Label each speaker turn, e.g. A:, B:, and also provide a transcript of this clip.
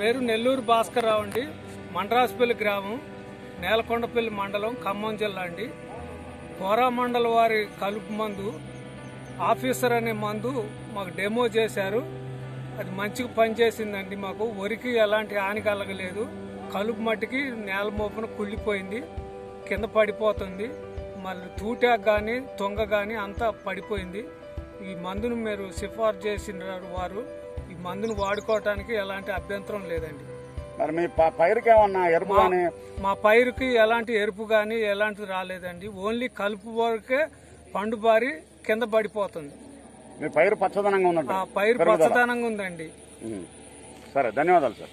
A: పేరు నెల్లూరు భాస్కర్ రావు అండి. మండ్రాసుపల్లి గ్రామం నేలకొండపల్లి మండలం ఖమ్మం జిల్లా అండి. కోరా మండల వారి కలుపు మందు ఆఫీసర్ అనే మందు మాకు డెమో చేశారు. అది మంచిగా పనిచేసిందండి మాకు. వరికి ఎలాంటి హాని కలగలేదు. కలుపు మట్టికి నేల మోపున కుళ్ళిపోయింది. కింద పడిపోతుంది. మళ్ళీ తూటాక్ కానీ తొంగ కానీ అంతా పడిపోయింది. ఈ మందును మీరు సిఫార్సు చేసిన వారు. మందును వాడుకోవటానికి ఎలాంటి అభ్యంతరం లేదండి.
B: మరి మీ పైరుకి ఏమన్నా ఎరుపు కానీ
A: మా పైరుకి ఎలాంటి ఎరుపు కానీ ఎలాంటిది రాలేదండి. ఓన్లీ కలుపు వరకే పండు బారి కింద పడిపోతుంది.
B: మీ పైరు పచ్చదనంగా ఉందంట.
A: ఆ పైరు. పచ్చదనంగా ఉందండి.
B: సరే ధన్యవాదాలు సార్.